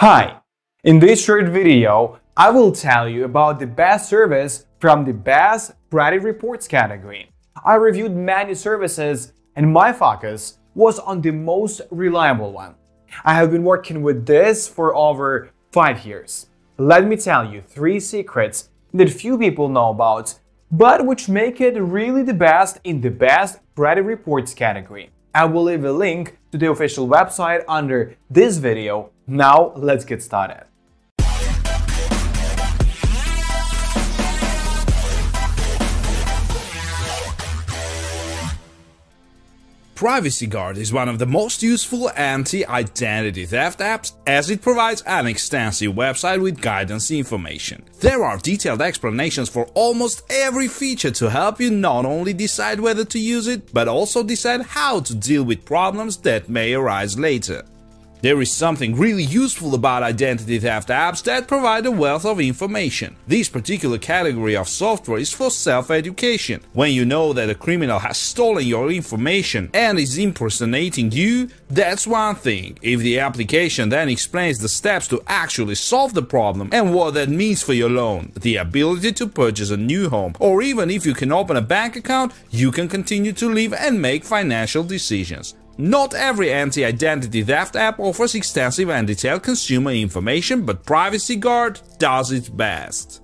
Hi! In this short video, I will tell you about the best service from the best credit reports category. I reviewed many services and my focus was on the most reliable one. I have been working with this for over 5 years. Let me tell you 3 secrets that few people know about, but which make it really the best in the best credit reports category. I will leave a link to the official website under this video. Now let's get started. Privacy Guard is one of the most useful anti-identity theft apps as it provides an extensive website with guidance information. There are detailed explanations for almost every feature to help you not only decide whether to use it, but also decide how to deal with problems that may arise later. There is something really useful about identity theft apps that provide a wealth of information. This particular category of software is for self-education. When you know that a criminal has stolen your information and is impersonating you, that's one thing. If the application then explains the steps to actually solve the problem and what that means for your loan, the ability to purchase a new home, or even if you can open a bank account, you can continue to live and make financial decisions. Not every anti-identity theft app offers extensive and detailed consumer information, but Privacy Guard does its best.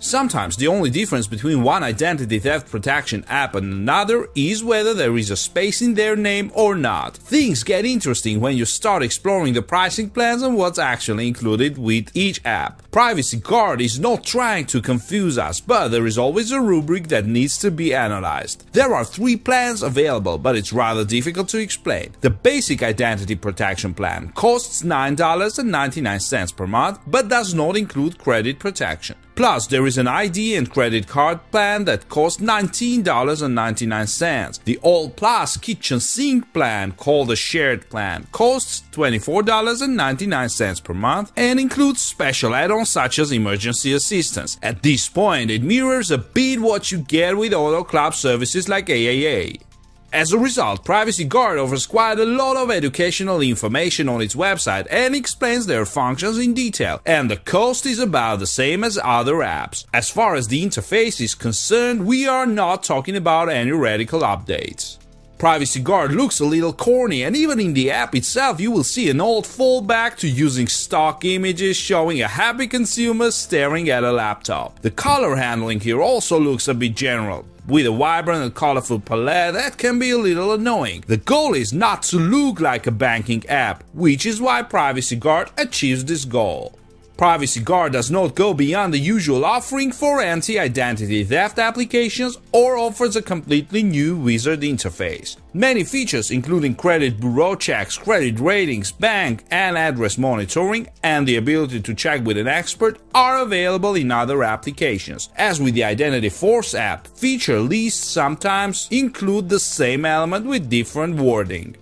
Sometimes the only difference between one identity theft protection app and another is whether there is a space in their name or not. Things get interesting when you start exploring the pricing plans and what's actually included with each app. Privacy Guard is not trying to confuse us, but there is always a rubric that needs to be analyzed. There are three plans available, but it's rather difficult to explain. The basic identity protection plan costs $9.99 per month, but does not include credit protection. Plus, there is an ID and credit card plan that costs $19.99. The All Plus Kitchen Sink plan, called the Shared Plan, costs $24.99 per month and includes special add-ons such as emergency assistance. At this point, it mirrors a bit what you get with auto club services like AAA. As a result, Privacy Guard offers quite a lot of educational information on its website and explains their functions in detail, and the cost is about the same as other apps. As far as the interface is concerned, we are not talking about any radical updates. Privacy Guard looks a little corny, and even in the app itself, you will see an old fallback to using stock images showing a happy consumer staring at a laptop. The color handling here also looks a bit general, with a vibrant and colorful palette that can be a little annoying. The goal is not to look like a banking app, which is why Privacy Guard achieves this goal. Privacy Guard does not go beyond the usual offering for anti-identity theft applications or offers a completely new wizard interface. Many features including credit bureau checks, credit ratings, bank and address monitoring, and the ability to check with an expert are available in other applications. As with the Identity Force app, feature lists sometimes include the same element with different wording.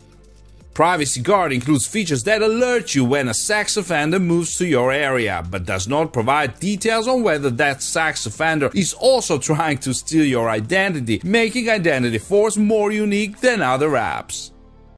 Privacy Guard includes features that alert you when a sex offender moves to your area, but does not provide details on whether that sex offender is also trying to steal your identity, making Identity Force more unique than other apps.